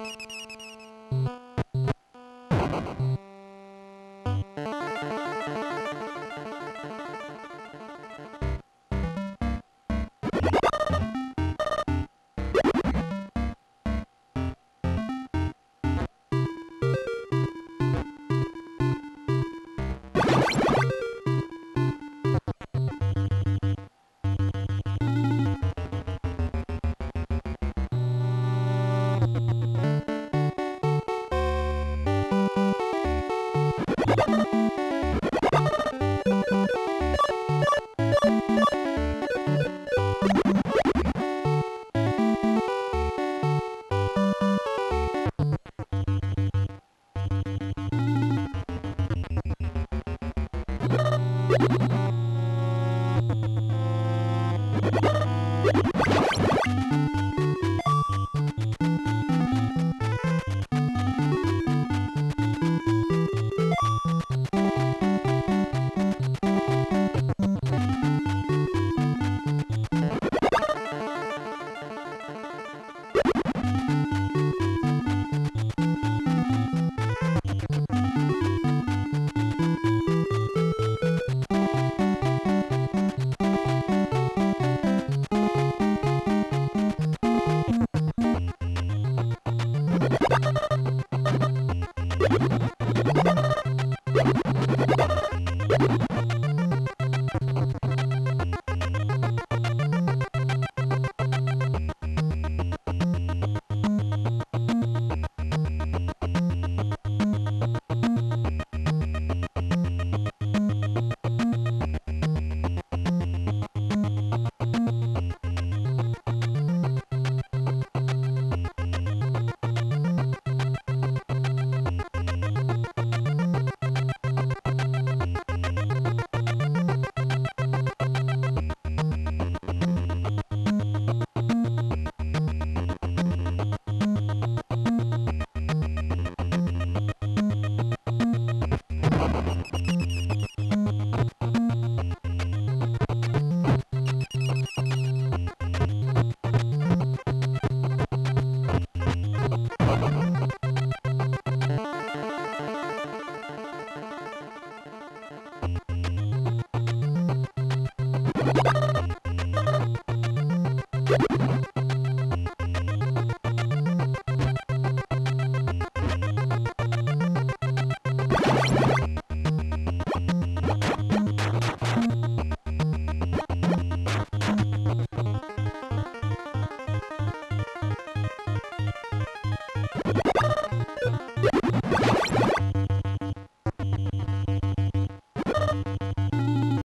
You